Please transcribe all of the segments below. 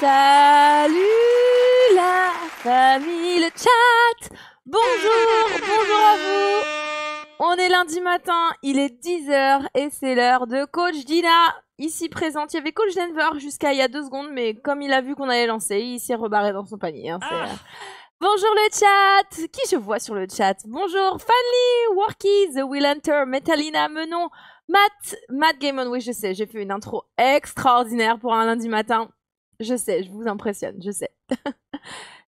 Salut la famille, le chat Bonjour, bonjour à vous On est lundi matin, il est 10h et c'est l'heure de Coach Dina Ici présente, il y avait Coach Denver jusqu'à il y a deux secondes, mais comme il a vu qu'on allait lancer, il s'est rebarré dans son panier. Hein, Ah. Bonjour le chat Qui je vois sur le chat? Bonjour Fanny, Worky, The Will Hunter, Metalina, Menon, Matt, Matt Gamon, oui je sais, j'ai fait une intro extraordinaire pour un lundi matin. Je sais, je vous impressionne, je sais.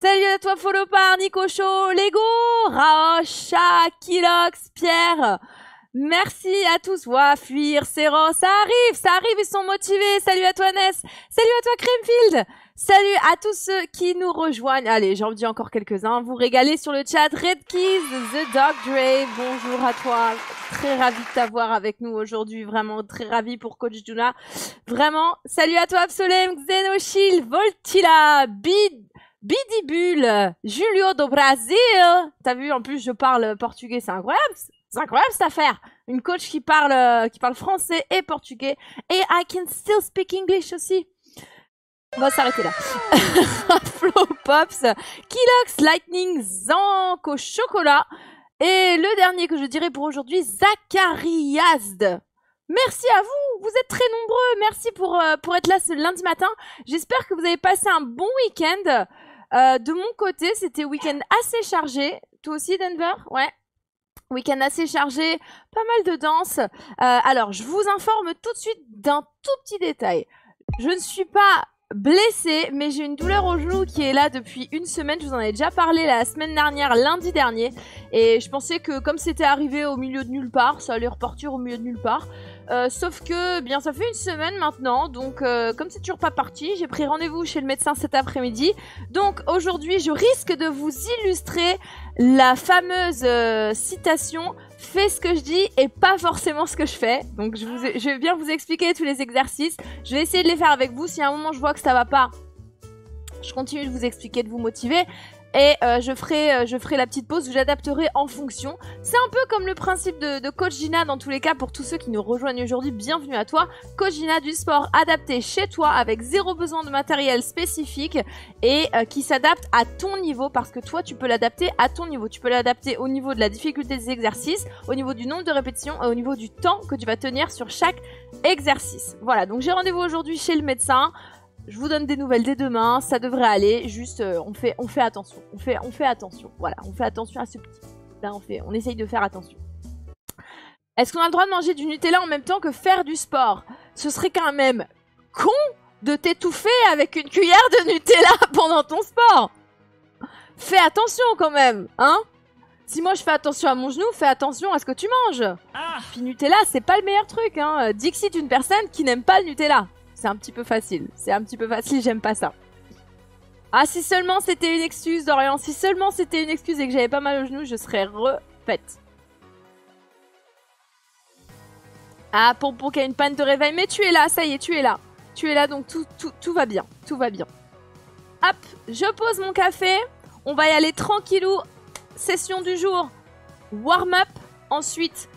Salut à toi, follow par Nico Show, Lego, Raocha, Kilox, Pierre. Merci à tous. Ouah, fuir, Céro, ça arrive, ça arrive, ils sont motivés. Salut à toi, Ness. Salut à toi, Creamfield. Salut à tous ceux qui nous rejoignent. Allez, j'en dis encore quelques-uns. Vous régalez sur le chat. Red Keys, The Dog Dre, bonjour à toi. Très ravi de t'avoir avec nous aujourd'hui. Vraiment très ravi pour Coach Juna. Vraiment. Salut à toi, Absolem, Xenochill, Voltila, Bid, Bidibule, Julio do Brasil. T'as vu, en plus, je parle portugais. C'est incroyable. C'est incroyable cette affaire. Une coach qui parle, euh, qui parle français et portugais. Et I can still speak English aussi. On va s'arrêter là. Flo Pops, Kilox, Lightning, Zanko, Chocolat. Et le dernier que je dirais pour aujourd'hui, Zachariasd. Merci à vous, vous êtes très nombreux. Merci pour, euh, pour être là ce lundi matin. J'espère que vous avez passé un bon week-end. Euh, de mon côté, c'était week-end assez chargé. Toi aussi, Denver? Ouais. Week-end assez chargé, pas mal de danse. Euh, alors, je vous informe tout de suite d'un tout petit détail. Je ne suis pas blessée, mais j'ai une douleur au genou qui est là depuis une semaine. Je vous en ai déjà parlé la semaine dernière, lundi dernier. Et je pensais que comme c'était arrivé au milieu de nulle part, ça allait repartir au milieu de nulle part. Euh, sauf que, bien, ça fait une semaine maintenant. Donc, euh, comme c'est toujours pas parti, j'ai pris rendez-vous chez le médecin cet après-midi. Donc, aujourd'hui, je risque de vous illustrer la fameuse euh, citation fais ce que je dis et pas forcément ce que je fais. Donc je, vais bien vous expliquer tous les exercices. Je vais essayer de les faire avec vous. Si à un moment je vois que ça va pas, je continue de vous expliquer, de vous motiver. Et euh, je, ferai, euh, je ferai la petite pause où j'adapterai en fonction. C'est un peu comme le principe de, de Coach Gina dans tous les cas. Pour tous ceux qui nous rejoignent aujourd'hui, bienvenue à toi. Coach Gina du sport adapté chez toi avec zéro besoin de matériel spécifique et euh, qui s'adapte à ton niveau parce que toi tu peux l'adapter à ton niveau. Tu peux l'adapter au niveau de la difficulté des exercices, au niveau du nombre de répétitions et au niveau du temps que tu vas tenir sur chaque exercice. Voilà, donc j'ai rendez-vous aujourd'hui chez le médecin. Je vous donne des nouvelles dès demain, ça devrait aller. Juste, euh, on fait, on fait attention, on fait, on fait attention. Voilà, on fait attention à ce petit. Là, on fait, on essaye de faire attention. Est-ce qu'on a le droit de manger du Nutella en même temps que faire du sport? Ce serait quand même con de t'étouffer avec une cuillère de Nutella pendant ton sport. Fais attention quand même, hein? Si moi je fais attention à mon genou, fais attention à ce que tu manges. Ah Puis Nutella, c'est pas le meilleur truc, hein. Dixit une personne qui n'aime pas le Nutella. C'est un petit peu facile. C'est un petit peu facile, j'aime pas ça. Ah, si seulement c'était une excuse, Dorian. Si seulement c'était une excuse et que j'avais pas mal au genou, je serais refaite. Ah, qu'il y ait une panne de réveil. Mais tu es là, ça y est, tu es là. Tu es là, donc tout, tout, tout va bien. Tout va bien. Hop, je pose mon café. On va y aller tranquillou. Session du jour. Warm-up. Ensuite,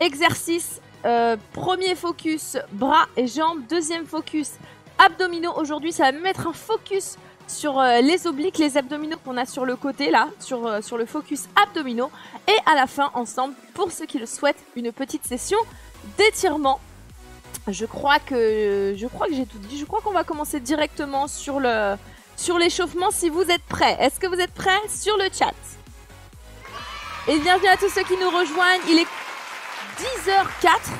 exercice. Euh, premier focus, bras et jambes. Deuxième focus, abdominaux. Aujourd'hui, ça va me mettre un focus sur euh, les obliques, les abdominaux qu'on a sur le côté, là, sur, euh, sur le focus abdominaux. Et à la fin, ensemble, pour ceux qui le souhaitent, une petite session d'étirement. Je crois que j'ai tout dit. Je crois qu'on va commencer directement sur sur l'échauffement si vous êtes prêts. Est-ce que vous êtes prêts sur le chat? Et bienvenue à tous ceux qui nous rejoignent. Il est 10h04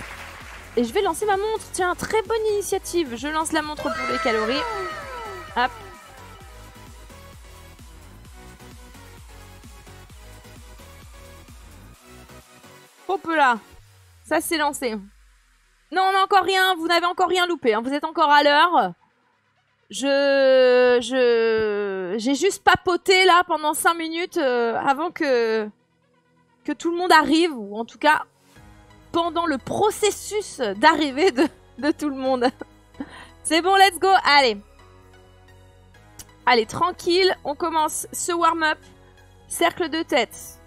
et je vais lancer ma montre. Tiens, très bonne initiative. Je lance la montre pour les calories. Hop. Hop là. Ça s'est lancé. Non, on n'a encore rien. Vous n'avez encore rien loupé. hein. Vous êtes encore à l'heure. Je, je, j'ai juste papoté là pendant 5 minutes euh, avant que que tout le monde arrive ou en tout cas pendant le processus d'arrivée de, de tout le monde. C'est bon, let's go. Allez. Allez, tranquille. On commence ce warm-up. Cercle de tête.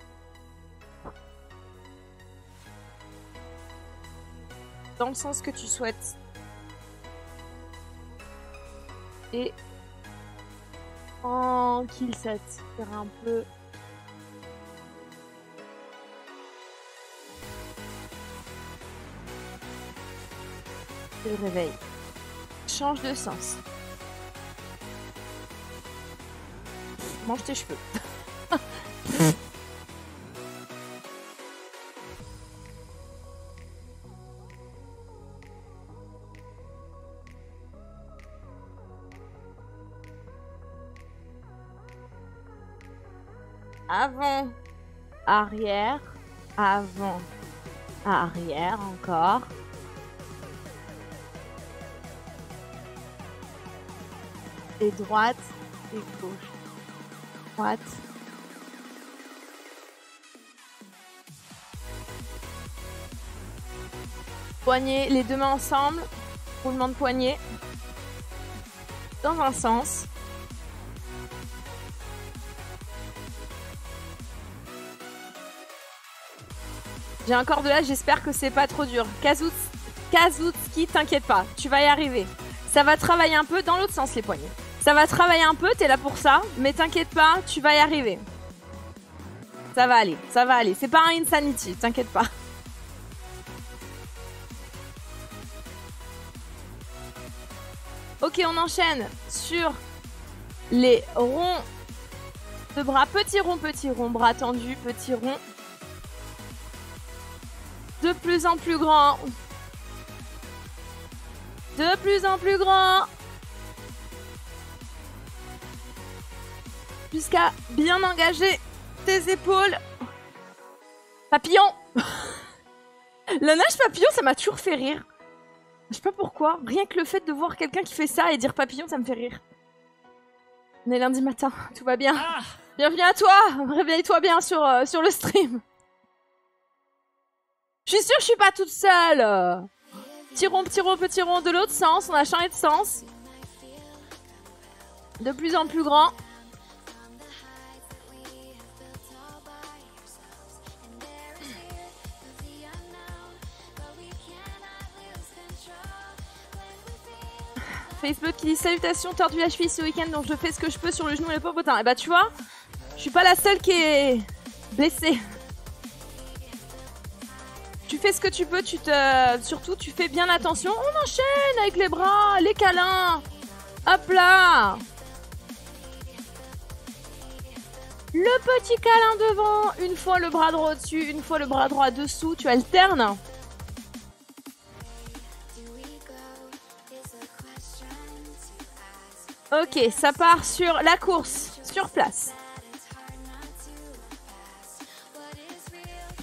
Dans le sens que tu souhaites. Et Tranquille, ça faire un peu. Le réveil. Change de sens. Mange tes cheveux. Avant, arrière, avant, arrière encore. Et droite et gauche. Droite. Poignet, les deux mains ensemble. Roulement de poignet. Dans un sens. J'ai encore de là, j'espère que c'est pas trop dur. Kazout... Kazoutski, t'inquiète pas, tu vas y arriver. Ça va travailler un peu dans l'autre sens les poignets. Ça va travailler un peu, t'es là pour ça, mais t'inquiète pas, tu vas y arriver. Ça va aller, ça va aller. C'est pas un insanity, t'inquiète pas. Ok, on enchaîne sur les ronds de bras. Petit rond, petit rond, bras tendu, petit rond. De plus en plus grand. De plus en plus grand. Jusqu'à bien engager tes épaules. Papillon La nage papillon, ça m'a toujours fait rire. Je sais pas pourquoi. Rien que le fait de voir quelqu'un qui fait ça et dire papillon, ça me fait rire. On est lundi matin, tout va bien. Ah Bienvenue à toi Réveille-toi bien sur, euh, sur le stream. Je suis sûre que je suis pas toute seule. Petit rond, petit rond, petit rond de l'autre sens. On a changé de sens. De plus en plus grand. Facebook qui dit salutations, tordu la cheville ce week-end donc je fais ce que je peux sur le genou et le popotin. Et bah tu vois, je suis pas la seule qui est blessée. Tu fais ce que tu peux, tu te. Surtout, tu fais bien attention. On enchaîne avec les bras, les câlins. Hop là. Le petit câlin devant, une fois le bras droit au-dessus, une fois le bras droit dessous, tu alternes. Ok, ça part sur la course, sur place.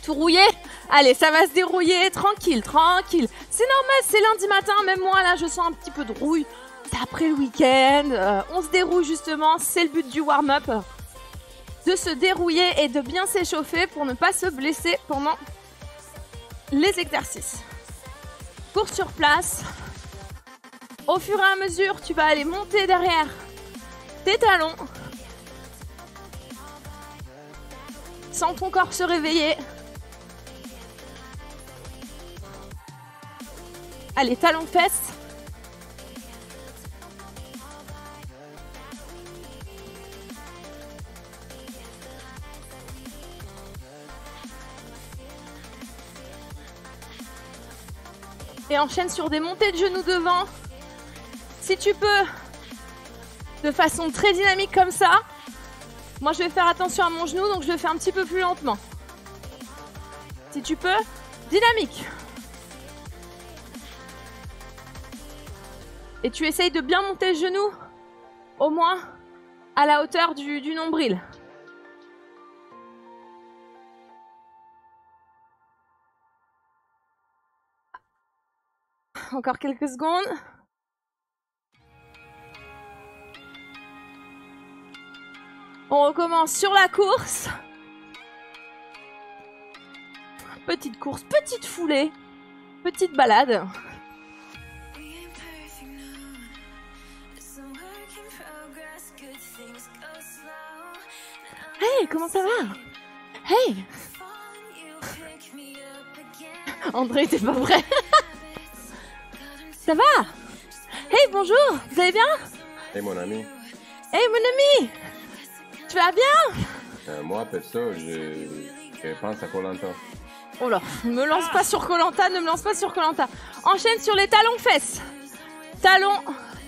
Tout rouillé Allez, ça va se dérouiller, tranquille, tranquille. C'est normal, c'est lundi matin, même moi là, je sens un petit peu de rouille. C'est après le week-end, euh, on se déroule justement, c'est le but du warm-up. De se dérouiller et de bien s'échauffer pour ne pas se blesser pendant les exercices. Cours sur place. Au fur et à mesure, tu vas aller monter derrière tes talons. Sens ton corps se réveiller. Allez, talons fesses. Et enchaîne sur des montées de genoux devant. Si tu peux, de façon très dynamique comme ça. Moi, je vais faire attention à mon genou, donc je le fais un petit peu plus lentement. Si tu peux, dynamique. Et tu essayes de bien monter le genou, au moins à la hauteur du, nombril. Encore quelques secondes. On recommence sur la course. Petite course, petite foulée, petite balade. Hey, comment ça va? Hey! André, t'es pas vrai. Ça va? Hey, bonjour. Vous allez bien? Hey mon ami, Hey mon ami Tu vas bien? Euh, moi, perso, je, je pense à Colanta. Oh là, me lance pas sur Colanta, ne me lance pas sur Colanta. Enchaîne sur les talons fesses. Talons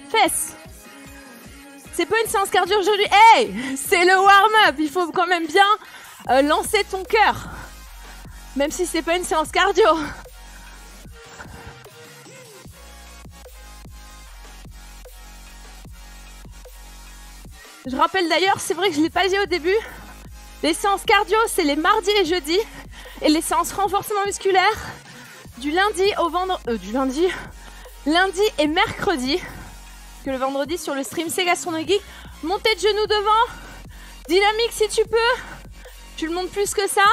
fesses. C'est pas une séance cardio aujourd'hui. Hey, c'est le warm-up. Il faut quand même bien euh, lancer ton cœur. Même si c'est pas une séance cardio. Je rappelle d'ailleurs, c'est vrai que je l'ai pas dit au début, les séances cardio, c'est les mardis et jeudis. Et les séances renforcement musculaire, du lundi au vendredi... Euh, du lundi... Lundi et mercredi. Que le vendredi sur le stream C'est Gastronomique. Montez de genoux devant. Dynamique si tu peux. Tu le montes plus que ça.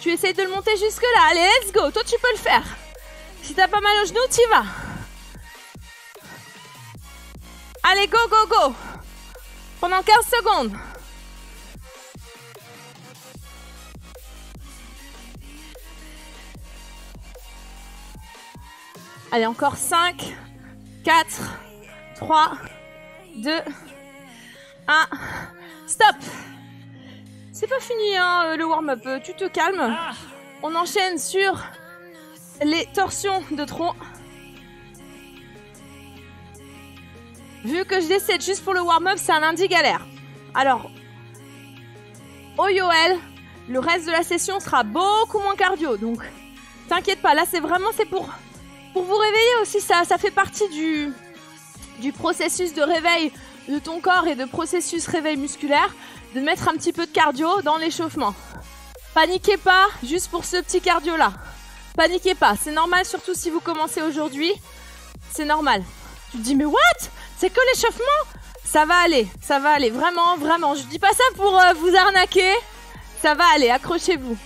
Tu essayes de le monter jusque là. Allez, let's go. Toi, tu peux le faire. Si t'as pas mal aux genoux, t'y vas. Allez, go, go, go. Pendant 15 secondes. Allez, encore 5, 4, 3, 2, 1. Stop C'est pas fini hein, euh, le warm-up, euh, tu te calmes. On enchaîne sur les torsions de tronc. Vu que je décède juste pour le warm-up, c'est un lundi galère. Alors, au Yoel, le reste de la session sera beaucoup moins cardio. Donc, t'inquiète pas, là c'est vraiment c'est pour pour vous réveiller aussi, ça, ça fait partie du, du processus de réveil de ton corps et de processus réveil musculaire, de mettre un petit peu de cardio dans l'échauffement. Paniquez pas, juste pour ce petit cardio-là. Paniquez pas, c'est normal, surtout si vous commencez aujourd'hui. C'est normal. Tu te dis, mais what? C'est que l'échauffement Ça va aller, ça va aller, vraiment, vraiment. Je dis pas ça pour euh, vous arnaquer. Ça va aller, accrochez-vous.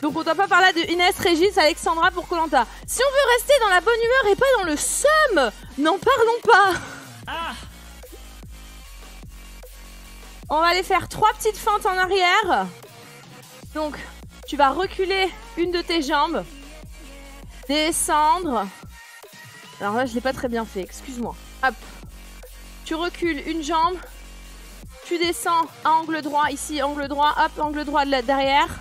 Donc on doit pas parler de Inès, Régis, Alexandra pour Colanta. Si on veut rester dans la bonne humeur et pas dans le somme, n'en parlons pas. On va aller faire trois petites fentes en arrière. Donc tu vas reculer une de tes jambes, descendre. Alors là je l'ai pas très bien fait, excuse-moi. Hop. Tu recules une jambe, tu descends à angle droit ici, angle droit, hop, angle droit de derrière.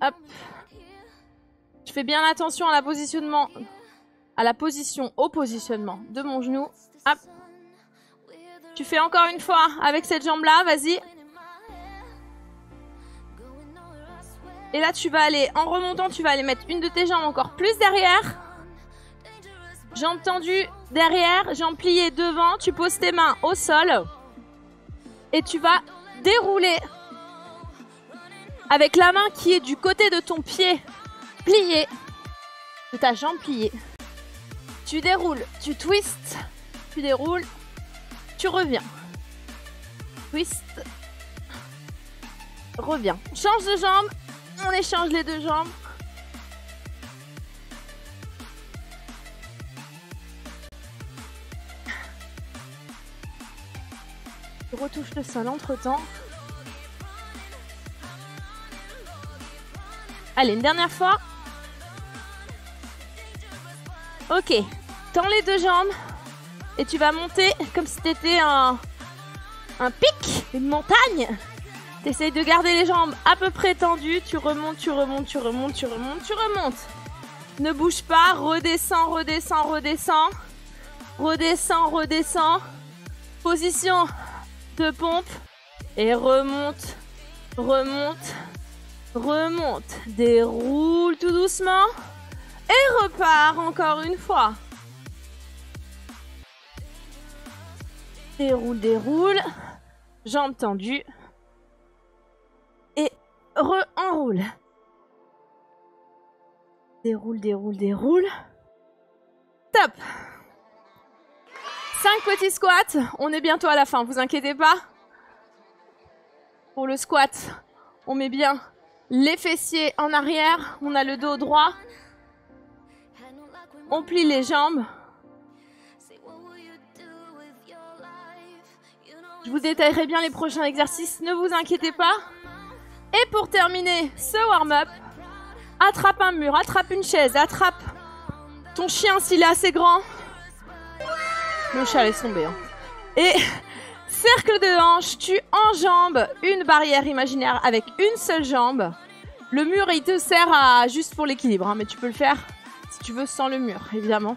Hop. Je fais bien attention à la positionnement, à la position, au positionnement de mon genou. Hop. Tu fais encore une fois avec cette jambe-là, vas-y. Et là, tu vas aller, en remontant, tu vas aller mettre une de tes jambes encore plus derrière. Jambes tendues derrière, jambes pliées devant. Tu poses tes mains au sol. Et tu vas dérouler avec la main qui est du côté de ton pied plié, de ta jambe pliée. Tu déroules, tu twists, tu déroules, tu reviens. Twist, reviens. Change de jambe, on échange les deux jambes. Retouche le sol entre temps. Allez, une dernière fois. Ok. Tends les deux jambes. Et tu vas monter comme si t'étais un, un pic, une montagne. T'essayes de garder les jambes à peu près tendues. Tu remontes, tu remontes, tu remontes, tu remontes, tu remontes. Ne bouge pas. Redescends, redescends, redescends. Redescends, redescends. Position de pompe. Et remonte, remonte, remonte, déroule tout doucement et repart encore une fois. Déroule, déroule, jambes tendues re-enroule. Déroule, déroule, déroule. Top 5 petits squats, on est bientôt à la fin, vous inquiétez pas. Pour le squat, on met bien les fessiers en arrière, on a le dos droit. On plie les jambes. Je vous détaillerai bien les prochains exercices, ne vous inquiétez pas. Et pour terminer ce warm-up, Attrape un mur, attrape une chaise, attrape ton chien s'il est assez grand. Le chat laisse tomber. Hein. Et cercle de hanche, tu enjambes une barrière imaginaire avec une seule jambe. Le mur, il te sert à juste pour l'équilibre, hein, mais tu peux le faire si tu veux sans le mur, évidemment.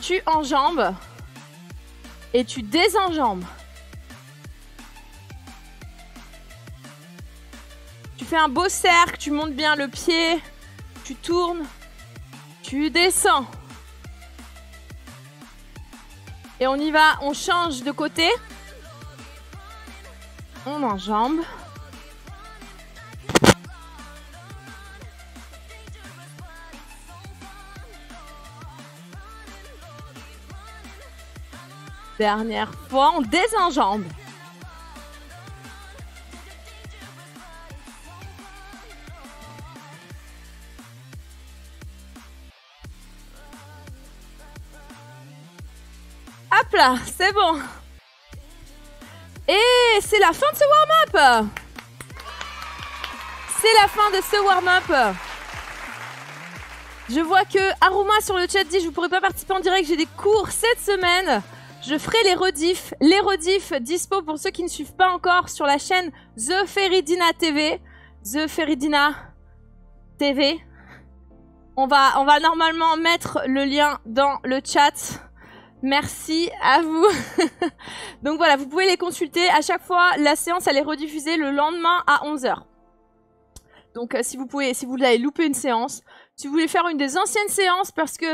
Tu enjambes et tu désenjambes. Tu fais un beau cercle, tu montes bien le pied, tu tournes, tu descends. Et on y va, on change de côté. On enjambe. Dernière fois, on désenjambe. C'est bon. Et c'est la fin de ce warm-up. C'est la fin de ce warm-up. Je vois que Aruma sur le chat dit je ne pourrais pas participer en direct, j'ai des cours cette semaine. Je ferai les rediffs, les rediffs dispo pour ceux qui ne suivent pas encore sur la chaîne The Feridina TV. The Feridina TV. On va normalement mettre le lien dans le chat. Merci à vous. Donc voilà, vous pouvez les consulter. À chaque fois, la séance, elle est rediffusée le lendemain à 11h. Donc euh, si vous pouvez, si vous avez loupé une séance, si vous voulez faire une des anciennes séances parce que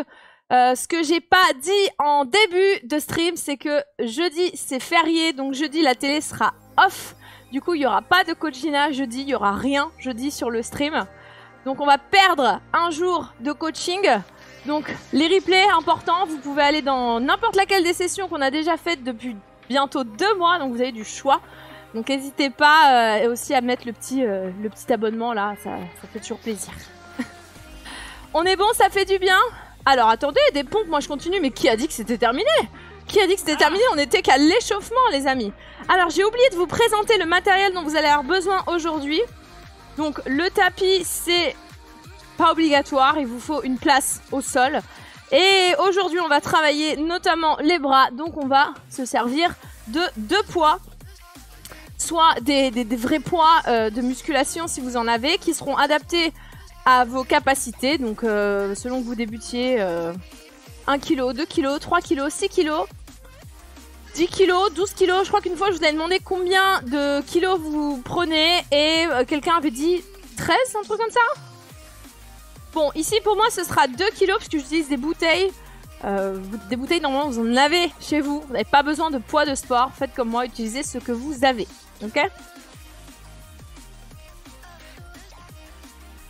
euh, ce que j'ai pas dit en début de stream, c'est que jeudi c'est férié, donc jeudi la télé sera off. Du coup, il y aura pas de coachina jeudi, il y aura rien jeudi sur le stream. Donc on va perdre un jour de coaching. Donc les replays importants, vous pouvez aller dans n'importe laquelle des sessions qu'on a déjà faites depuis bientôt deux mois, donc vous avez du choix. Donc n'hésitez pas euh, aussi à mettre le petit, euh, le petit abonnement là, ça, ça fait toujours plaisir. on est bon, ça fait du bien? Alors attendez, des pompes, moi je continue, mais qui a dit que c'était terminé? Qui a dit que c'était terminé? On était qu'à l'échauffement, les amis. Alors j'ai oublié de vous présenter le matériel dont vous allez avoir besoin aujourd'hui. Donc le tapis, c'est obligatoire, il vous faut une place au sol. Et aujourd'hui, on va travailler notamment les bras, donc on va se servir de deux poids soit des, vrais poids euh, de musculation si vous en avez, qui seront adaptés à vos capacités. Donc, euh, selon que vous débutiez, 1 kg, 2 kg, 3 kg, 6 kg, 10 kg, 12 kg. Je crois qu'une fois, je vous ai demandé combien de kilos vous prenez et euh, quelqu'un avait dit 13, un truc comme ça. Bon, ici pour moi, ce sera 2 kg parce que j'utilise des bouteilles. Euh, des bouteilles, normalement, vous en avez chez vous. Vous n'avez pas besoin de poids de sport. Faites comme moi, utilisez ce que vous avez. Ok?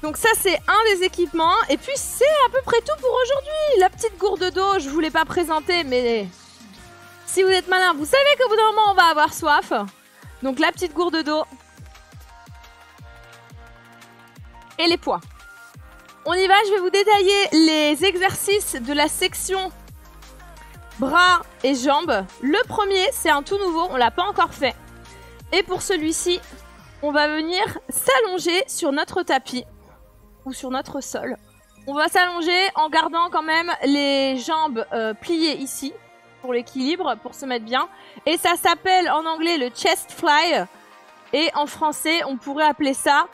Donc ça c'est un des équipements et puis c'est à peu près tout pour aujourd'hui. La petite gourde d'eau, je vous l'ai pas présentée mais si vous êtes malin, vous savez qu'au bout d'un moment on va avoir soif. Donc la petite gourde d'eau et les poids. On y va, je vais vous détailler les exercices de la section bras et jambes. Le premier, c'est un tout nouveau, on l'a pas encore fait. Et pour celui-ci, on va venir s'allonger sur notre tapis ou sur notre sol. On va s'allonger en gardant quand même les jambes euh, pliées ici pour l'équilibre, pour se mettre bien. Et ça s'appelle en anglais le chest fly. Et en français, on pourrait appeler ça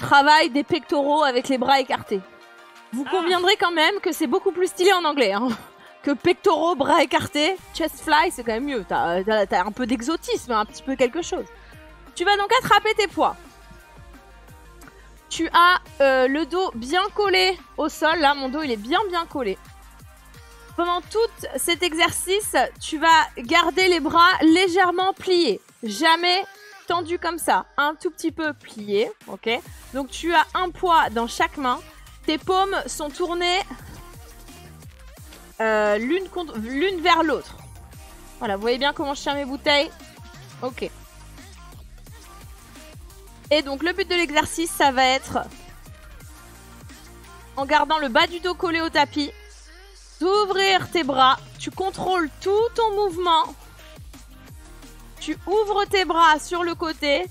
travail des pectoraux avec les bras écartés. Vous ah. conviendrez quand même que c'est beaucoup plus stylé en anglais. Hein, que pectoraux, bras écartés. Chest fly, c'est quand même mieux. T'as as, un peu d'exotisme, un petit peu quelque chose. Tu vas donc attraper tes poids tu as euh, le dos bien collé au sol. Là, mon dos, il est bien bien collé. Pendant tout cet exercice, tu vas garder les bras légèrement pliés. Jamais tendu comme ça. Un tout petit peu plié, ok Donc tu as un poids dans chaque main. Tes paumes sont tournées euh, l'une vers l'autre. Voilà, vous voyez bien comment je tiens mes bouteilles Ok. Et donc le but de l'exercice, ça va être, en gardant le bas du dos collé au tapis, d'ouvrir tes bras. Tu contrôles tout ton mouvement. Tu ouvres tes bras sur le côté.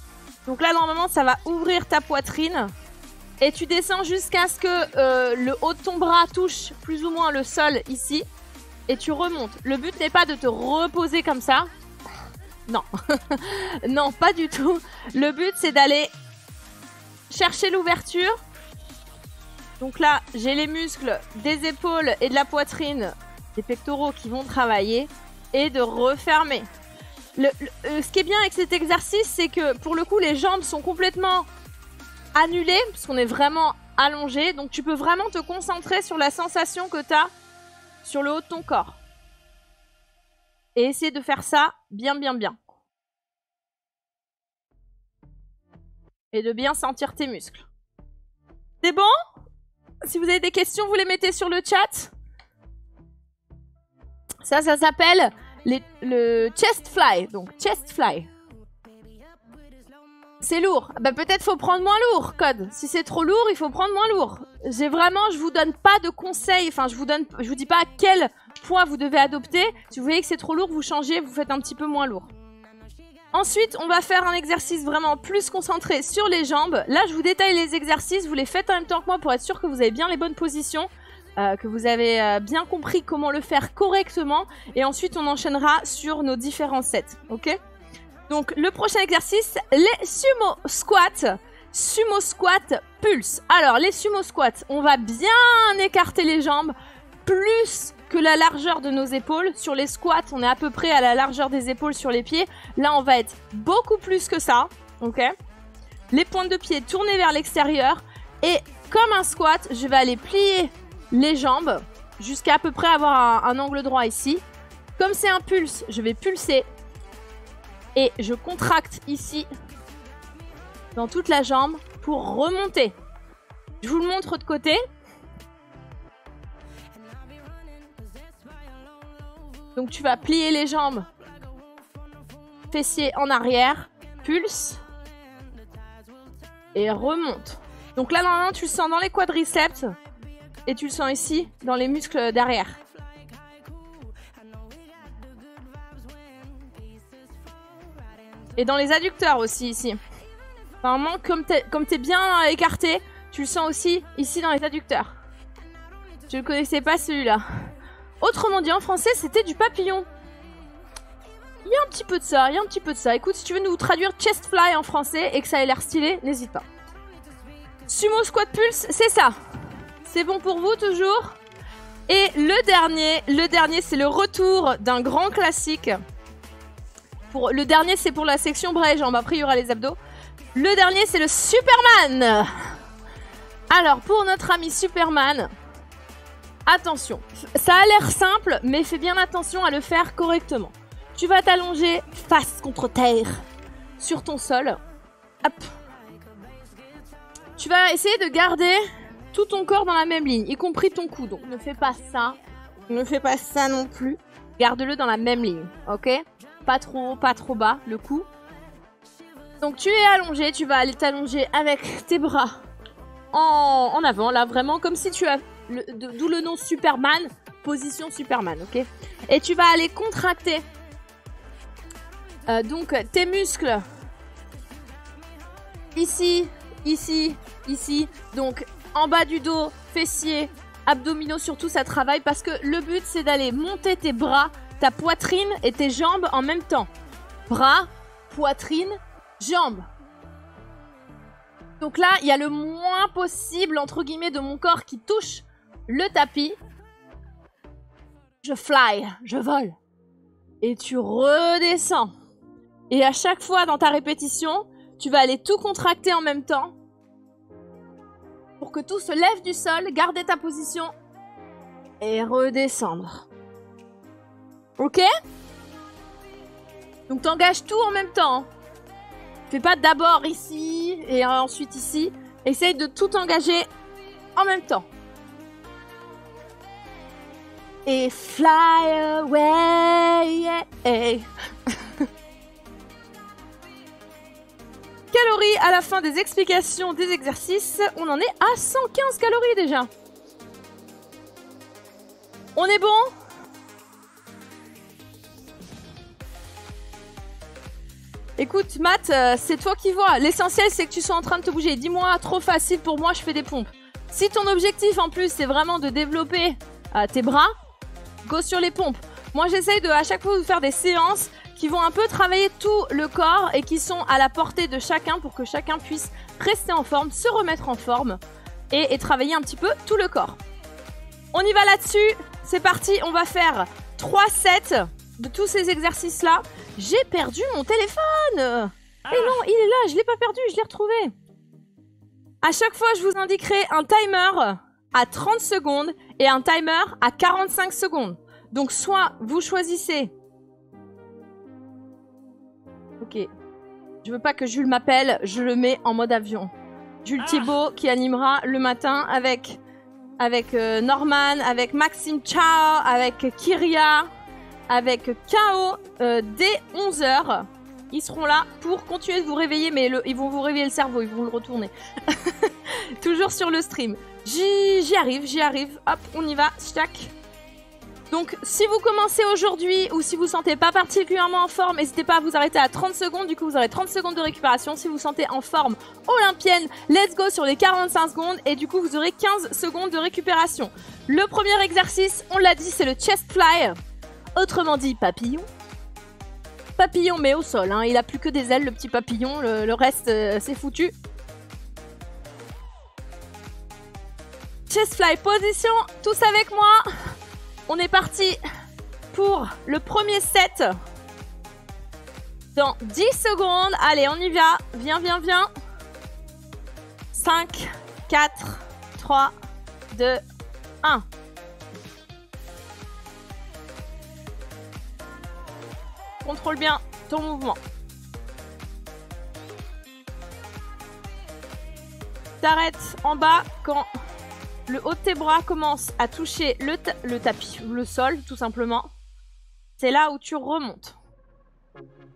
Donc là, normalement, ça va ouvrir ta poitrine. Et tu descends jusqu'à ce que euh, le haut de ton bras touche plus ou moins le sol ici. Et tu remontes. Le but n'est pas de te reposer comme ça. Non. non, pas du tout. Le but, c'est d'aller chercher l'ouverture. Donc là, j'ai les muscles des épaules et de la poitrine, des pectoraux qui vont travailler. Et de refermer. Euh, ce qui est bien avec cet exercice, c'est que pour le coup, les jambes sont complètement annulées, parce qu'on est vraiment allongé. Donc tu peux vraiment te concentrer sur la sensation que tu as sur le haut de ton corps. Et essayer de faire ça bien, bien, bien. Et de bien sentir tes muscles. C'est bon? Si vous avez des questions, vous les mettez sur le chat. Ça, ça s'appelle le chest fly. Donc, chest fly. C'est lourd. Bah peut-être faut prendre moins lourd, code. Si c'est trop lourd, il faut prendre moins lourd. J'ai vraiment, je vous donne pas de conseils. Enfin, je vous donne, je vous dis pas à quel poids vous devez adopter. Si vous voyez que c'est trop lourd, vous changez, vous faites un petit peu moins lourd. Ensuite, on va faire un exercice vraiment plus concentré sur les jambes. Là, je vous détaille les exercices. Vous les faites en même temps que moi pour être sûr que vous avez bien les bonnes positions. Euh, que vous avez euh, bien compris comment le faire correctement. Et ensuite, on enchaînera sur nos différents sets. Ok? Donc, le prochain exercice, les sumo squats. Sumo squat pulse. Alors, les sumo squats, on va bien écarter les jambes plus que la largeur de nos épaules. Sur les squats, on est à peu près à la largeur des épaules sur les pieds. Là, on va être beaucoup plus que ça. Ok? Les pointes de pied tournées vers l'extérieur. Et comme un squat, je vais aller plier les jambes jusqu'à à peu près avoir un, angle droit ici. Comme c'est un pulse, je vais pulser et je contracte ici dans toute la jambe pour remonter. Je vous le montre de côté. Donc tu vas plier les jambes, fessier en arrière, pulse et remonte. Donc là, normalement, tu le sens dans les quadriceps. Et tu le sens ici, dans les muscles derrière. Et dans les adducteurs aussi, ici. Normalement, comme t'es comme es bien écarté, tu le sens aussi ici dans les adducteurs. Je ne connaissais pas celui-là. Autrement dit, en français, c'était du papillon. Il y a un petit peu de ça, il y a un petit peu de ça. Écoute, si tu veux nous traduire chest fly en français et que ça ait l'air stylé, n'hésite pas. Sumo squat pulse, c'est ça. C'est bon pour vous toujours? Et le dernier, le dernier c'est le retour d'un grand classique. Le dernier c'est pour la section bras et jambes, après il y aura les abdos. Le dernier c'est le Superman Alors pour notre ami Superman, attention, ça a l'air simple mais fais bien attention à le faire correctement. Tu vas t'allonger face contre terre sur ton sol. Hop. Tu vas essayer de garder tout ton corps dans la même ligne, y compris ton cou. Donc ne fais pas ça. Ne fais pas ça non plus. Garde-le dans la même ligne, ok? Pas trop pas trop bas, le cou. Donc tu es allongé, tu vas aller t'allonger avec tes bras en, en, avant, là vraiment comme si tu as... D'où le nom Superman, position Superman, ok? Et tu vas aller contracter euh, donc tes muscles ici, ici, ici. Donc en bas du dos, fessiers, abdominaux surtout, ça travaille parce que le but c'est d'aller monter tes bras, ta poitrine et tes jambes en même temps. Bras, poitrine, jambes. Donc là, il y a le moins possible, entre guillemets, de mon corps qui touche le tapis. Je fly, je vole. Et tu redescends. Et à chaque fois dans ta répétition, tu vas aller tout contracter en même temps pour que tout se lève du sol, garder ta position et redescendre. Ok? Donc t'engages tout en même temps. Fais pas d'abord ici et ensuite ici. Essaye de tout engager en même temps. Et fly away. À la fin des explications des exercices. On en est à 115 calories déjà. On est bon? Écoute, Matt, euh, c'est toi qui vois. L'essentiel, c'est que tu sois en train de te bouger. Dis-moi, trop facile pour moi, je fais des pompes. Si ton objectif, en plus, c'est vraiment de développer euh, tes bras, go sur les pompes. Moi, j'essaye de, à chaque fois, de faire des séances qui vont un peu travailler tout le corps et qui sont à la portée de chacun pour que chacun puisse rester en forme, se remettre en forme et, et travailler un petit peu tout le corps. On y va là-dessus. C'est parti, on va faire 3 sets de tous ces exercices-là. J'ai perdu mon téléphone Mais non, il est là, je l'ai pas perdu, je l'ai retrouvé. À chaque fois, je vous indiquerai un timer à 30 secondes et un timer à 45 secondes. Donc soit vous choisissez... Ok. Je veux pas que Jules m'appelle, je le mets en mode avion. Jules Thibault qui animera le matin avec avec euh, Norman, avec Maxime Chao, avec Kyria, avec KO euh, dès 11h. Ils seront là pour continuer de vous réveiller, mais le- ils vont vous réveiller le cerveau, ils vont le retourner. Toujours sur le stream. J'y j'y arrive, j'y arrive. Hop, on y va, stack. Donc, si vous commencez aujourd'hui ou si vous sentez pas particulièrement en forme, n'hésitez pas à vous arrêter à 30 secondes. Du coup, vous aurez 30 secondes de récupération. Si vous sentez en forme olympienne, let's go sur les 45 secondes. Et du coup, vous aurez 15 secondes de récupération. Le premier exercice, on l'a dit, c'est le chest fly. Autrement dit, papillon. Papillon, mais au sol. Hein. Il a plus que des ailes, le petit papillon. Le, le reste, euh, c'est foutu. Chest fly position, tous avec moi. On est parti pour le premier set. Dans 10 secondes. Allez, on y va. Viens, viens, viens. 5, 4, 3, 2, 1. Contrôle bien ton mouvement. T'arrêtes en bas quand le haut de tes bras commence à toucher le, le tapis, le sol tout simplement. C'est là où tu remontes.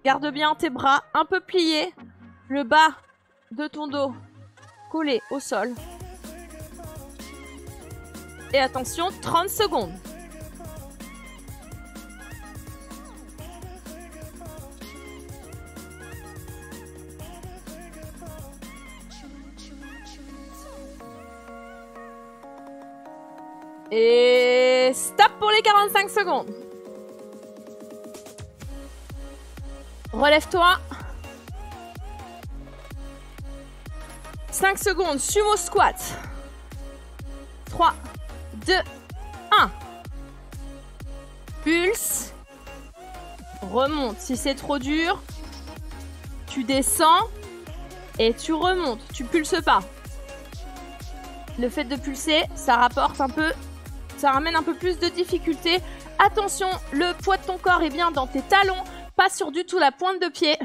Garde bien tes bras un peu pliés, le bas de ton dos collé au sol. Et attention, 30 secondes. Et stop pour les 45 secondes. Relève-toi. 5 secondes, sumo squat. 3, 2, 1. Pulse. Remonte. Si c'est trop dur, tu descends et tu remontes. Tu pulses pas. Le fait de pulser, ça rapporte un peu ça ramène un peu plus de difficulté. Attention, le poids de ton corps est bien dans tes talons, pas sur du tout la pointe de pied.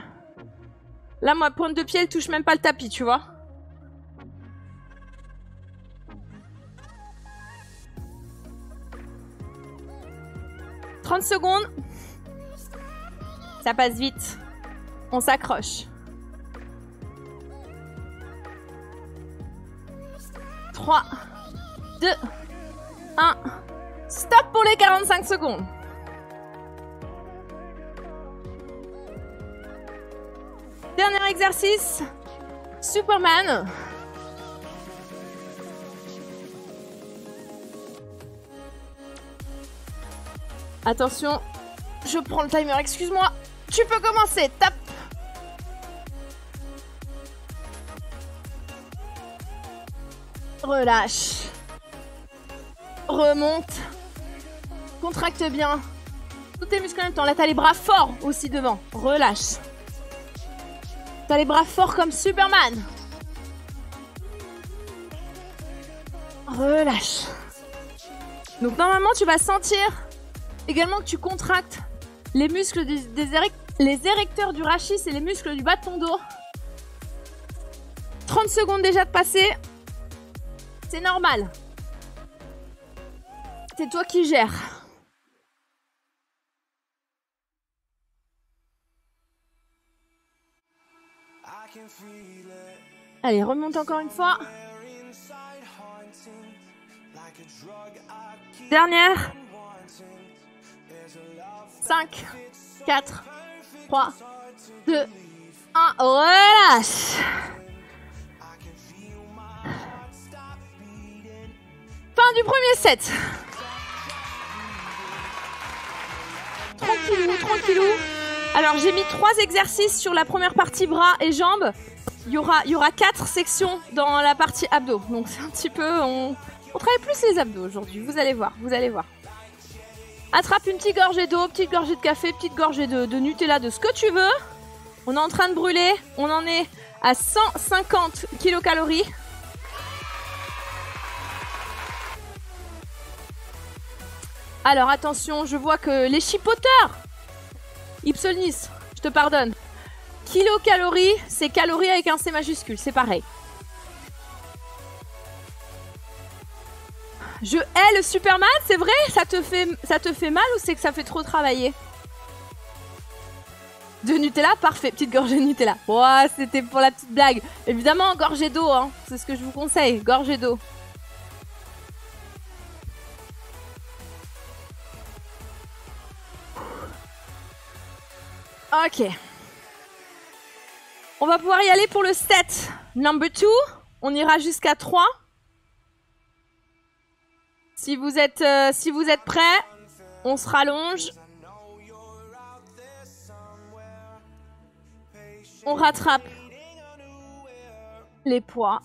Là, ma pointe de pied, elle touche même pas le tapis, tu vois. « 30 secondes. Ça passe vite. On s'accroche. 3, 2, 45 secondes. Dernier exercice. Superman. Attention, je prends le timer, excuse-moi. Tu peux commencer, tape. Relâche. Remonte. Contracte bien. Tous tes muscles en même temps. Là, t'as les bras forts aussi devant. Relâche. T'as les bras forts comme Superman. Relâche. Donc normalement, tu vas sentir également que tu contractes les muscles des, érecteurs du rachis et les muscles du bas de ton dos. 30 secondes déjà de passer. C'est normal. C'est toi qui gères. Allez, remonte encore une fois. Dernière. 5, 4, 3, 2, 1. Relâche. Fin du premier set. Tranquillou, tranquillou. Alors j'ai mis trois exercices sur la première partie bras et jambes. Il y aura, il quatre sections dans la partie abdos. Donc c'est un petit peu, on, travaille plus les abdos aujourd'hui. Vous allez voir, vous allez voir. Attrape une petite gorgée d'eau, petite gorgée de café, petite gorgée de, de Nutella, de ce que tu veux. On est en train de brûler. On en est à 150 kilocalories. Alors attention, je vois que les chipoteurs, Ipsolnis, je te pardonne. Kilocalories, c'est calories avec un C majuscule, c'est pareil. Je hais le Superman, c'est vrai? Ça te, fait, ça te fait mal ou c'est que ça fait trop travailler? De Nutella, parfait. Petite gorgée de Nutella. C'était pour la petite blague. Évidemment, gorgée d'eau, hein. c'est ce que je vous conseille, gorgée d'eau. Ok. On va pouvoir y aller pour le set number 2. On ira jusqu'à 3. Si vous êtes, euh, si vous êtes prêts, on se rallonge. On rattrape les poids.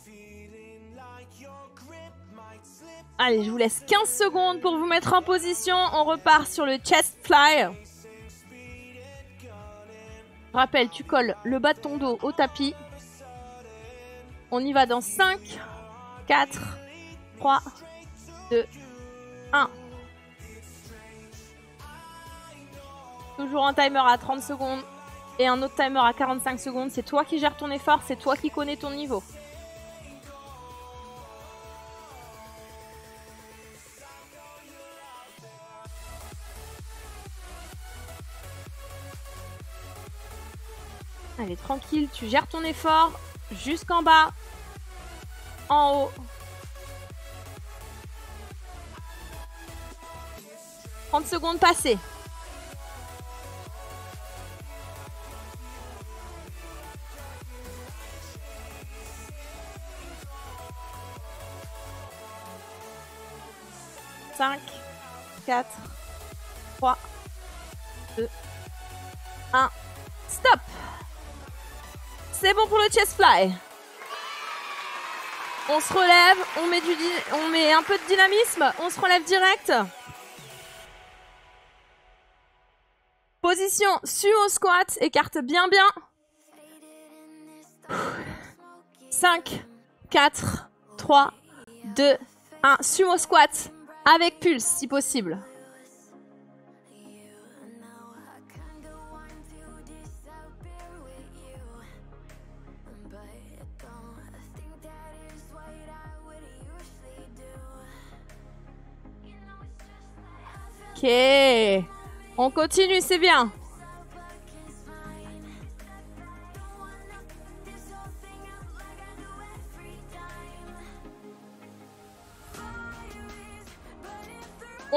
Allez, je vous laisse 15 secondes pour vous mettre en position. On repart sur le chest fly. Rappel, tu colles le bas de ton dos au tapis. On y va dans 5, 4, 3, 2, 1. Toujours un timer à 30 secondes et un autre timer à 45 secondes. C'est toi qui gères ton effort, c'est toi qui connais ton niveau. tranquille, tu gères ton effort jusqu'en bas, en haut. « 30 secondes passées. « 5, 4, 3, 2, 1. » c'est bon pour le chest fly. On se relève, on met, du, on met un peu de dynamisme, on se relève direct. Position sumo squat, écarte bien bien. 5, 4, 3, 2, 1. Sumo squat avec pulse si possible. On continue, c'est bien.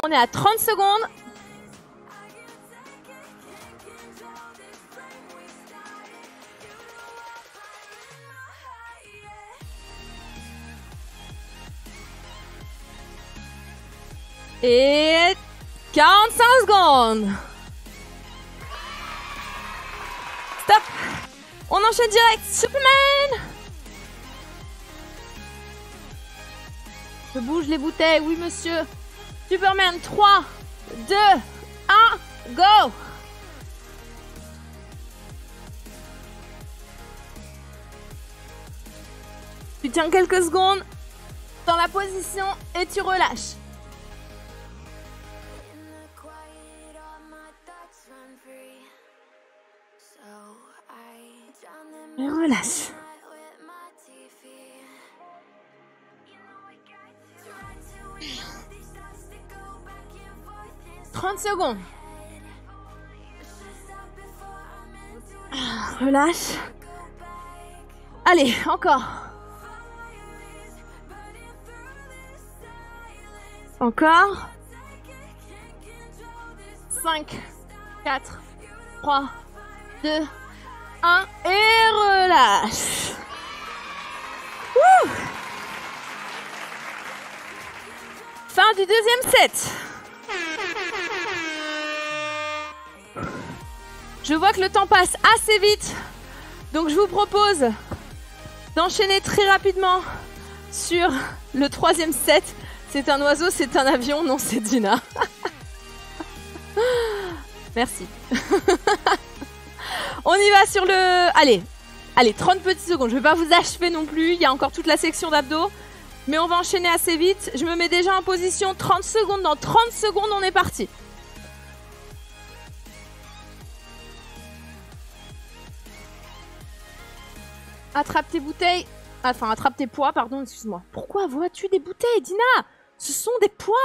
On est à 30 secondes. Et 45 secondes. Stop. On enchaîne direct. Superman. Je bouge les bouteilles. Oui, monsieur. Superman. 3, 2, 1. Go. Tu tiens quelques secondes dans la position et tu relâches. Et relâche. Trente secondes. Relâche. Allez, encore. Encore. 5, 4, 3, 2, 1 et relâche. Fin du deuxième set. Je vois que le temps passe assez vite, donc je vous propose d'enchaîner très rapidement sur le troisième set. C'est un oiseau, c'est un avion, non c'est Dina. Merci. On y va sur le... Allez, allez, 30 petites secondes. Je vais pas vous achever non plus, il y a encore toute la section d'abdos. Mais on va enchaîner assez vite. Je me mets déjà en position 30 secondes. Dans 30 secondes, on est parti. Attrape tes bouteilles. Enfin, attrape tes poids, pardon, excuse-moi. Pourquoi vois-tu des bouteilles, Dina? Ce sont des poids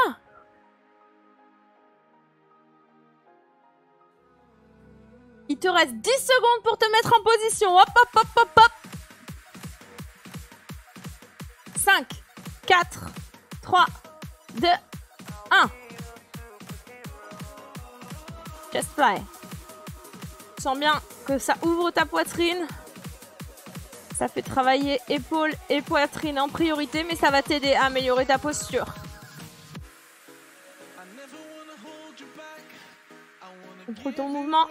Il te reste 10 secondes pour te mettre en position. Hop, hop, hop, hop, hop. 5, 4, 3, 2, 1. Just fly. Sens bien que ça ouvre ta poitrine. Ça fait travailler épaules et poitrine en priorité, mais ça va t'aider à améliorer ta posture. Contrôle ton mouvement.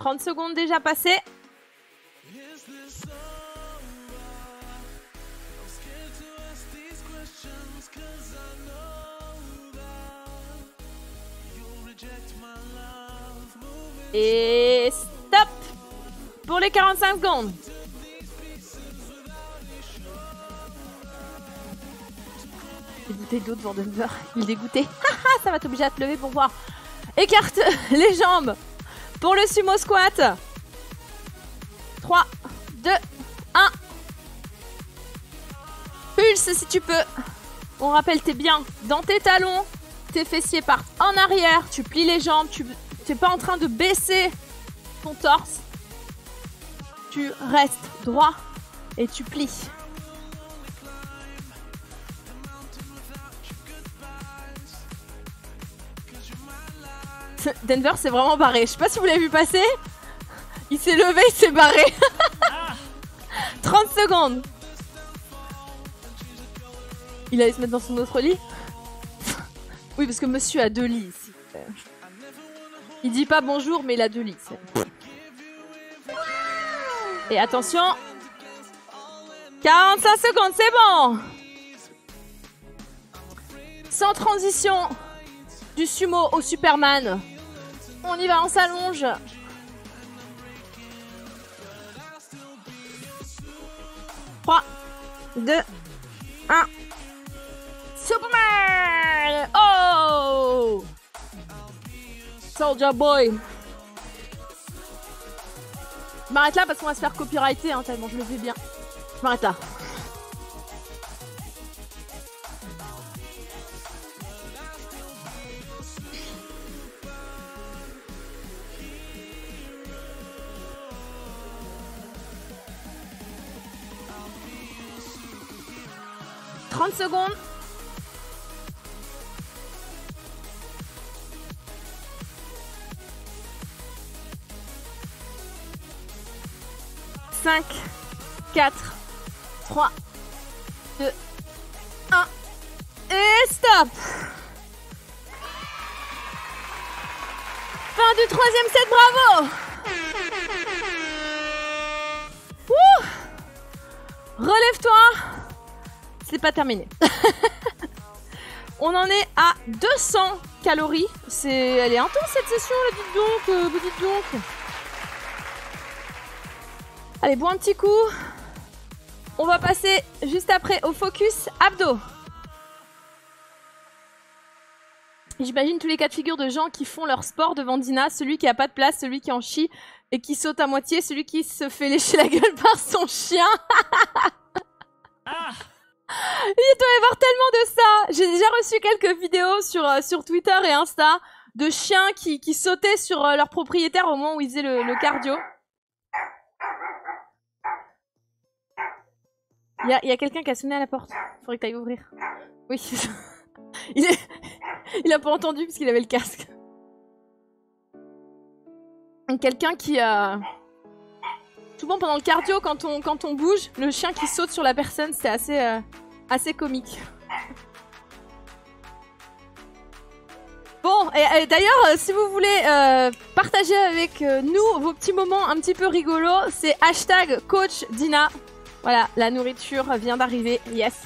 30 secondes déjà passées. Et stop. Pour les 45 secondes. Des bouteilles d'eau. Il est dégoûté. Ça va t'obliger à te lever pour voir. Écarte les jambes pour le sumo squat. 3, 2, 1. Pulse si tu peux. On rappelle, t'es bien dans tes talons. Tes fessiers partent en arrière. Tu plies les jambes. Tu n'es pas en train de baisser ton torse. Tu restes droit et tu plies. Denver s'est vraiment barré. Je sais pas si vous l'avez vu passer. Il s'est levé, il s'est barré. 30 secondes. Il allait se mettre dans son autre lit Oui, parce que monsieur a deux lits ici. Il dit pas bonjour, mais il a deux lits. Et attention 45 secondes, c'est bon Sans transition du sumo au Superman. On y va, on s'allonge. Trois, deux, un. Superman! Oh! Soldier Boy. Je m'arrête là parce qu'on va se faire copyrighter, hein, tellement je le fais bien. Je m'arrête là. 30 secondes. Cinq, quatre, trois, deux, un. Et stop Fin du troisième set, bravo Relève-toi c'est pas terminé. On en est à 200 calories. C'est, elle est intense cette session, dites donc, euh, vous dites donc. Allez, bon un petit coup. On va passer juste après au focus abdos. J'imagine tous les cas de figure de gens qui font leur sport devant Dina, celui qui a pas de place, celui qui en chie et qui saute à moitié, celui qui se fait lécher la gueule par son chien. ah Il doit y avoir tellement de ça. J'ai déjà reçu quelques vidéos sur, euh, sur Twitter et Insta de chiens qui, qui sautaient sur euh, leur propriétaire au moment où ils faisaient le, cardio. Il y a, y a quelqu'un qui a sonné à la porte. Faudrait que t'ailles ouvrir. Oui. il, est... il a pas entendu parce qu'il avait le casque. Quelqu'un qui a... Souvent pendant le cardio, quand on, bouge, le chien qui saute sur la personne, c'est assez, euh, comique. Bon, et, d'ailleurs, euh, si vous voulez euh, partager avec nous vos petits moments un petit peu rigolos, c'est hashtag coach Dina. Voilà, la nourriture vient d'arriver, yes.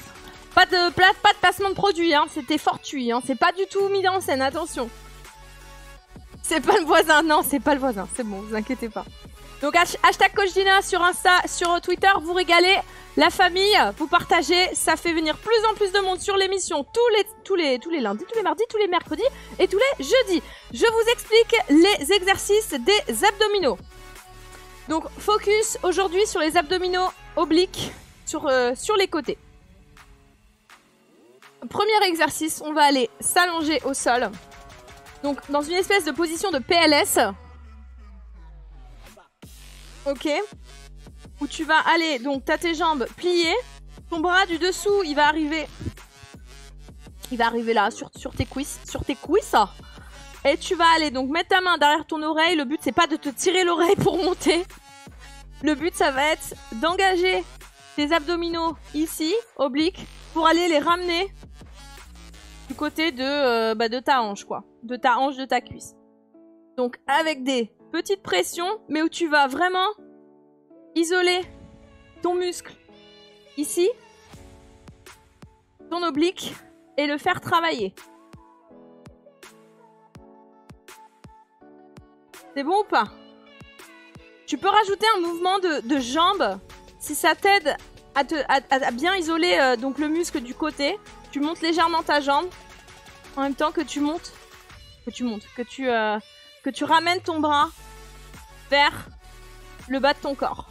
Pas de, pla- pas de placement de produit, hein, c'était fortuit, hein, c'est pas du tout mis en scène, attention. C'est pas le voisin, non, c'est pas le voisin, c'est bon, vous inquiétez pas. Donc hash- hashtag coach sur Insta, sur Twitter, vous régalez. La famille, vous partagez, ça fait venir plus en plus de monde sur l'émission tous les, tous tous les lundis, tous les mardis, tous les mercredis et tous les jeudis. Je vous explique les exercices des abdominaux. Donc focus aujourd'hui sur les abdominaux obliques sur, euh, sur les côtés. Premier exercice, on va aller s'allonger au sol. Donc dans une espèce de position de PLS. Ok. Où tu vas aller, donc t'as tes jambes pliées, ton bras du dessous, il va arriver, il va arriver là, sur, sur tes cuisses, sur tes cuisses, et tu vas aller donc mettre ta main derrière ton oreille, le but c'est pas de te tirer l'oreille pour monter, le but ça va être d'engager tes abdominaux ici, obliques, pour aller les ramener du côté de, euh, bah, de ta hanche quoi, de ta hanche, de ta cuisse. Donc avec des petites pressions, mais où tu vas vraiment isoler ton muscle ici, ton oblique, et le faire travailler. C'est bon ou pas? Tu peux rajouter un mouvement de, jambe si ça t'aide à, bien isoler euh, donc le muscle du côté. Tu montes légèrement ta jambe en même temps que tu montes, que tu montes, que tu, euh, que tu ramènes ton bras vers le bas de ton corps.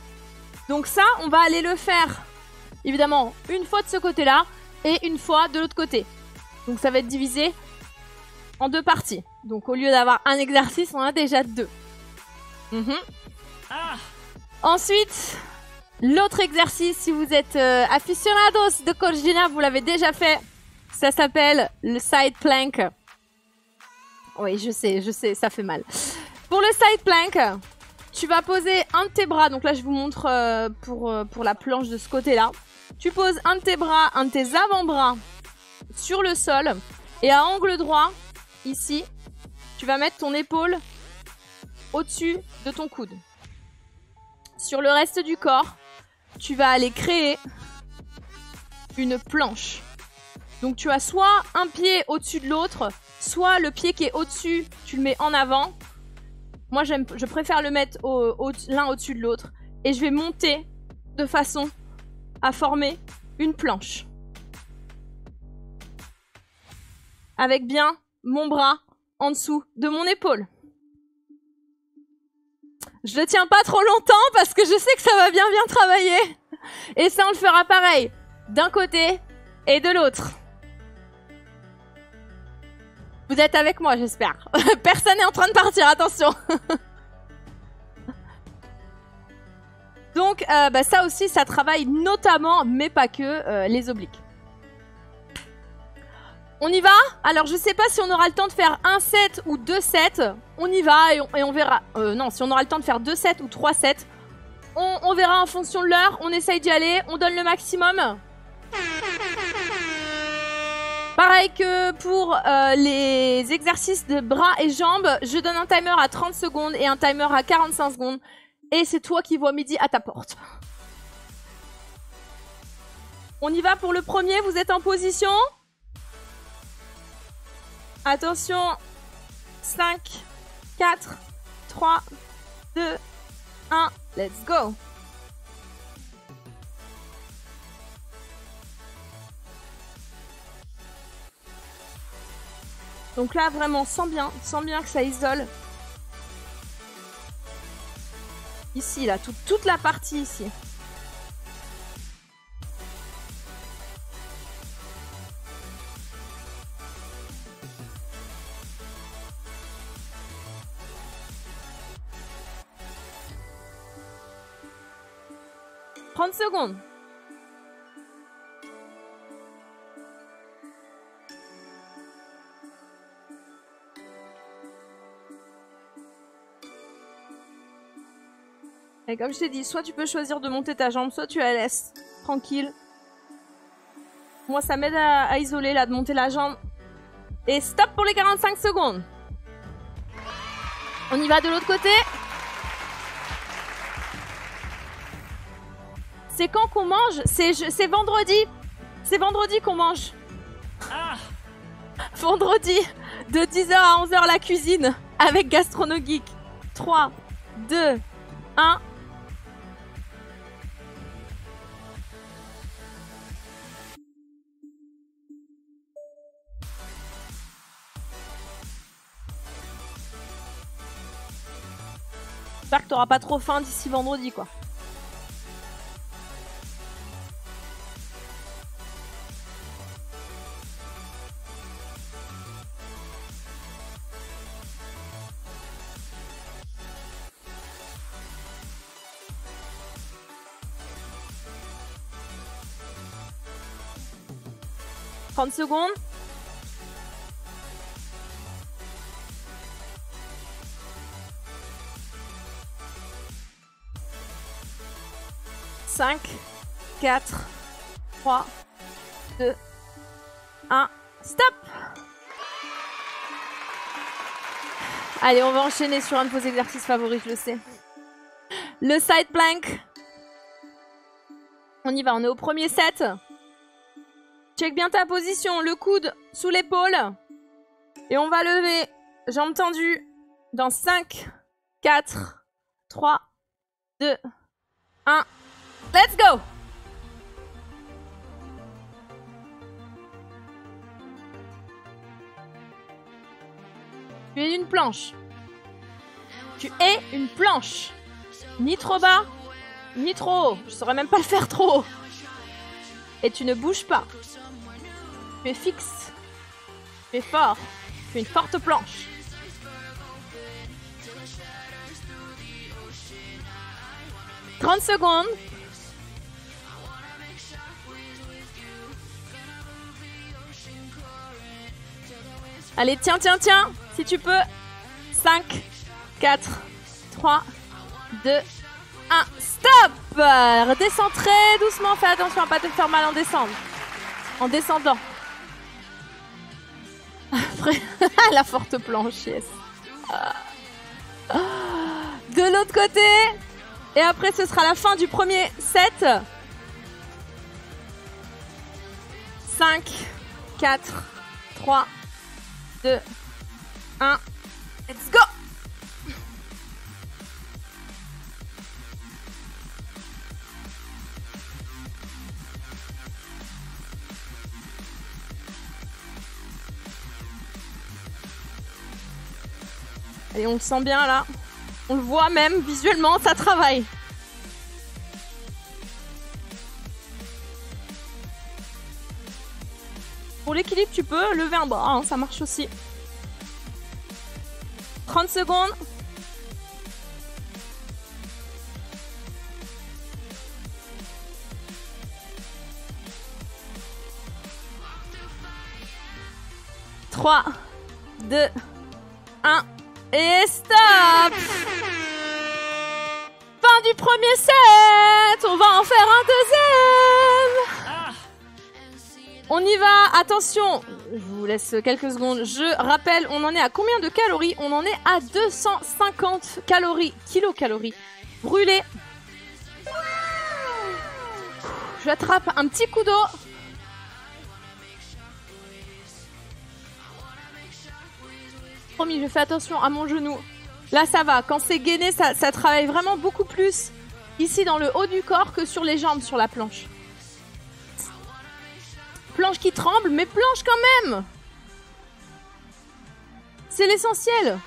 Donc ça, on va aller le faire, évidemment, une fois de ce côté-là et une fois de l'autre côté. Donc ça va être divisé en deux parties. Donc au lieu d'avoir un exercice, on a déjà deux. Mhm. Ensuite, l'autre exercice, si vous êtes euh, aficionados de Coach Gina, vous l'avez déjà fait. Ça s'appelle le side plank. Oui, je sais, je sais, ça fait mal. Pour le side plank, tu vas poser un de tes bras, donc là je vous montre euh, pour, euh, pour la planche de ce côté-là. Tu poses un de tes bras, un de tes avant-bras sur le sol et à angle droit, ici, tu vas mettre ton épaule au-dessus de ton coude. Sur le reste du corps, tu vas aller créer une planche. Donc tu as soit un pied au-dessus de l'autre, soit le pied qui est au-dessus, tu le mets en avant, moi, j'aime, je préfère le mettre l'un au-dessus de l'autre. Et je vais monter de façon à former une planche. Avec bien mon bras en dessous de mon épaule. Je le tiens pas trop longtemps parce que je sais que ça va bien bien travailler. Et ça, on le fera pareil. D'un côté et de l'autre. Vous êtes avec moi, j'espère. Personne n'est en train de partir, attention. Donc, euh, bah, ça aussi, ça travaille notamment, mais pas que, euh, les obliques. On y va? Alors, je sais pas si on aura le temps de faire un set ou deux sets. On y va et on, verra. Euh, non, si on aura le temps de faire deux sets ou trois sets. On, on verra en fonction de l'heure. On essaye d'y aller. On donne le maximum. Pareil que pour euh, les exercices de bras et jambes, je donne un timer à 30 secondes et un timer à 45 secondes. Et c'est toi qui vois midi à ta porte. On y va pour le premier, vous êtes en position Attention 5, 4, 3, 2, 1, let's go Donc là, vraiment, sens bien, sens bien que ça isole. Ici, là, toute la partie ici. Prendre secondes. Et comme je t'ai dit, soit tu peux choisir de monter ta jambe, soit tu la laisses tranquille. Moi, ça m'aide à, à isoler là, de monter la jambe. Et stop pour les 45 secondes. On y va de l'autre côté. C'est quand qu'on mange? C'est vendredi. C'est vendredi qu'on mange. Vendredi, de 10h à 11h la cuisine avec Gastrono Geek. 3, 2, 1. Que t'auras pas trop faim d'ici vendredi, quoi. « 30 secondes. 4, 3, 2, 1. Stop Allez, on va enchaîner sur un de vos exercices favoris, je le sais. Le side plank. On y va, on est au premier set. Check bien ta position, le coude sous l'épaule. Et on va lever, jambes tendues, dans 5, 4, 3, 2, 1. Let's go Tu es une planche. Tu es une planche. Ni trop bas, ni trop haut. Je saurais même pas le faire trop haut. Et tu ne bouges pas. Tu es fixe. Tu es fort. Tu es une forte planche. Trente secondes. Allez, tiens, tiens, tiens, si tu peux. 5, 4, 3, 2, 1. Stop Redescends très doucement, fais attention à pas te faire mal en descendant. En descendant. Après, la forte planche, yes. De l'autre côté. Et après, ce sera la fin du premier set. 5, 4, 3, 2, 1. Let's go Et on le sent bien là. On le voit même visuellement, ça travaille. Pour l'équilibre, tu peux lever un bras, hein, ça marche aussi. 30 secondes. Trois, deux, un. Et stop Fin du premier set On va en faire un deuxième On y va, attention Je vous laisse quelques secondes. Je rappelle, on en est à combien de calories? On en est à 250 calories, kilocalories brûlées. Je attrape un petit coup d'eau. Promis, je fais attention à mon genou. Là, ça va. Quand c'est gainé, ça, ça travaille vraiment beaucoup plus ici dans le haut du corps que sur les jambes sur la planche. Planche qui tremble, mais planche quand même C'est l'essentiel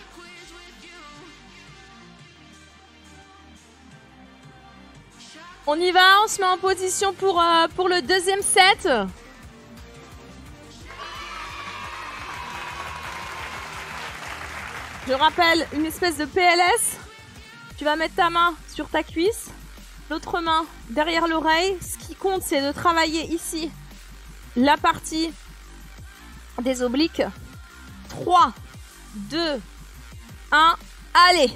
On y va, on se met en position pour, euh, pour le deuxième set. Je rappelle une espèce de PLS. Tu vas mettre ta main sur ta cuisse l'autre main derrière l'oreille. Ce qui compte, c'est de travailler ici la partie des obliques. 3, 2, 1, allez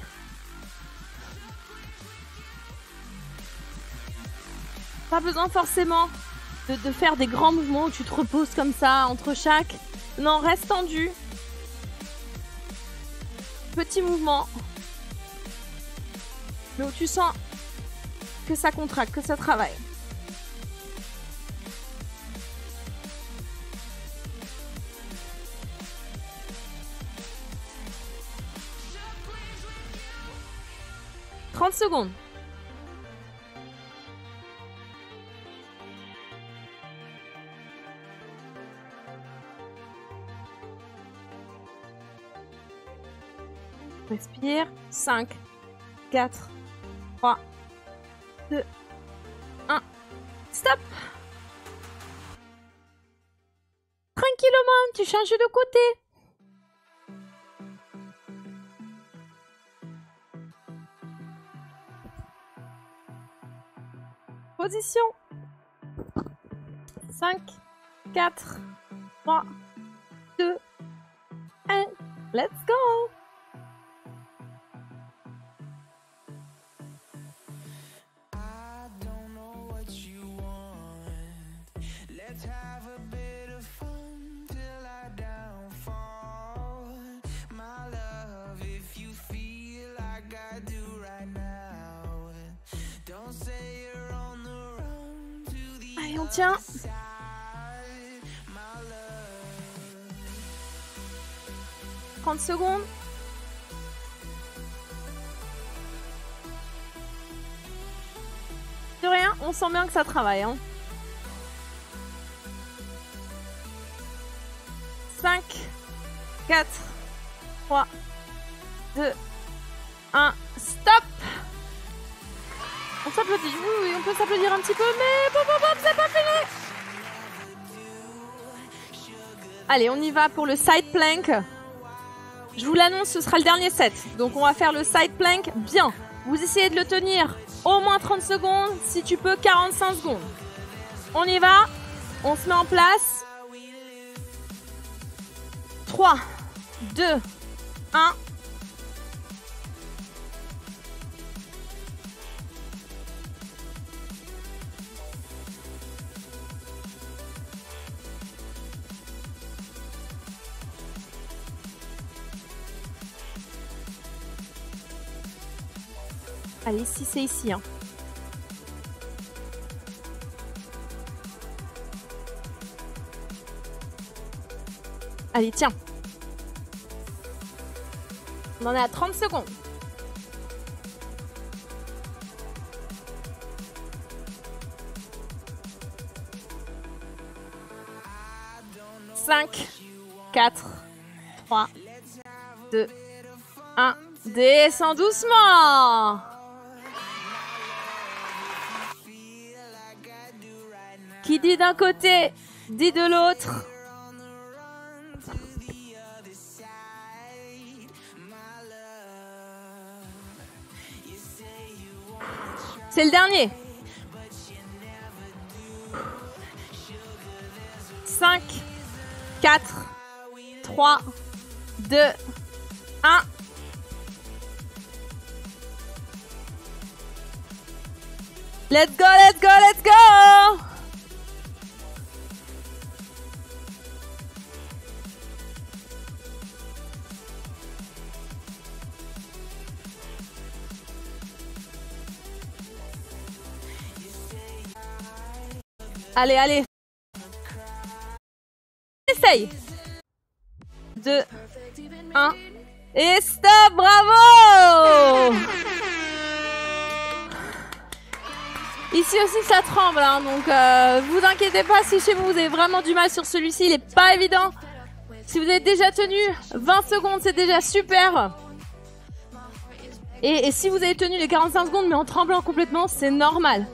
Pas besoin forcément de, faire des grands mouvements où tu te reposes comme ça entre chaque. Non, reste tendu. Petit mouvement. Mais où tu sens que ça contracte, que ça travaille. « 30 secondes. Respire. 5, 4, 3, 2, 1. Stop Tranquillement, tu changes de côté. Position. 5, 4, 3, 2, 1. Let's go Allez, on tient. « 30 secondes. De rien, on sent bien que ça travaille. Hein. 5, 4, Allez, on y va pour le side plank. Je vous l'annonce, ce sera le dernier set. Donc on va faire le side plank bien. Vous essayez de le tenir au moins 30 secondes, si tu peux 45 secondes. On y va, on se met en place. 3, 2, 1. Si c'est ici. Hein. Allez, tiens. On en est à 30 secondes. Cinq, quatre, trois, deux, un. Descends doucement. Dit d'un côté, dit de l'autre. C'est le dernier. 5, 4, 3, 2, 1. Let's go, let's go, let's go Allez, allez. Essaye. 2, 1. Et stop, bravo Ici aussi ça tremble, hein, donc euh, vous inquiétez pas si chez vous vous avez vraiment du mal sur celui-ci, il est pas évident. Si vous avez déjà tenu 20 secondes, c'est déjà super. Et, et si vous avez tenu les 45 secondes mais en tremblant complètement, c'est normal.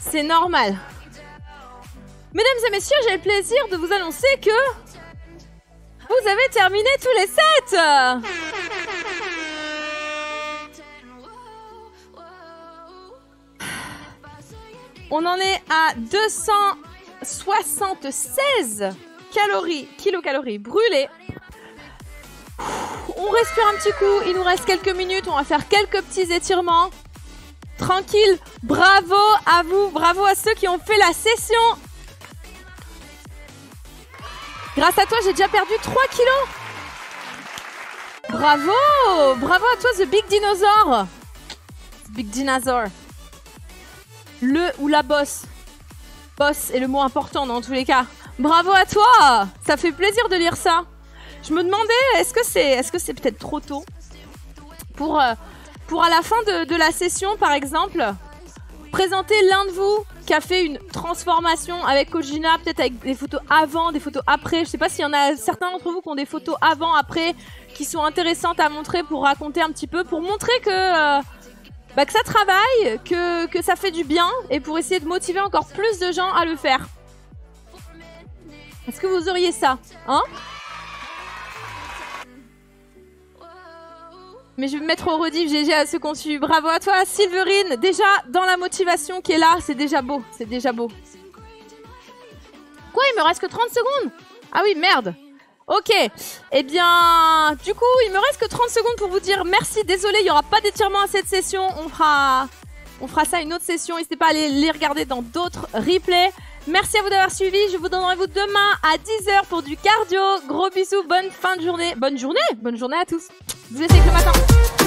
C'est normal. Mesdames et messieurs, j'ai le plaisir de vous annoncer que vous avez terminé tous les sets On en est à 276 calories, kilocalories brûlées. On respire un petit coup, il nous reste quelques minutes, on va faire quelques petits étirements. Tranquille, bravo à vous, bravo à ceux qui ont fait la session. Grâce à toi, j'ai déjà perdu 3 kilos. Bravo Bravo à toi, The Big Dinosaur Big Dinosaur. Le ou la boss. Boss est le mot important dans tous les cas. Bravo à toi Ça fait plaisir de lire ça. Je me demandais, est-ce que c'est est -ce c'est peut-être trop tôt pour, euh, pour à la fin de, de la session, par exemple, présenter l'un de vous qui a fait une transformation avec Kojina, peut-être avec des photos avant, des photos après. Je sais pas s'il y en a certains d'entre vous qui ont des photos avant, après, qui sont intéressantes à montrer pour raconter un petit peu, pour montrer que, euh, bah, ça travaille, que, que ça fait du bien et pour essayer de motiver encore plus de gens à le faire. Est-ce que vous auriez ça Hein? Mais je vais me mettre au rediff GG à qu'on suit. Bravo à toi, Silverine. Déjà, dans la motivation qui est là, c'est déjà beau. C'est déjà beau. Quoi, il me reste que 30 secondes? Ah oui, merde. Ok. Eh bien, du coup, il me reste que 30 secondes pour vous dire merci. Désolé, il n'y aura pas d'étirement à cette session. On fera, on fera ça une autre session. N'hésitez pas à aller les regarder dans d'autres replays. Merci à vous d'avoir suivi. Je vous donne rendez-vous demain à 10h pour du cardio. Gros bisous, bonne fin de journée. Bonne journée, bonne journée à tous. Je vous laisse avec le matin.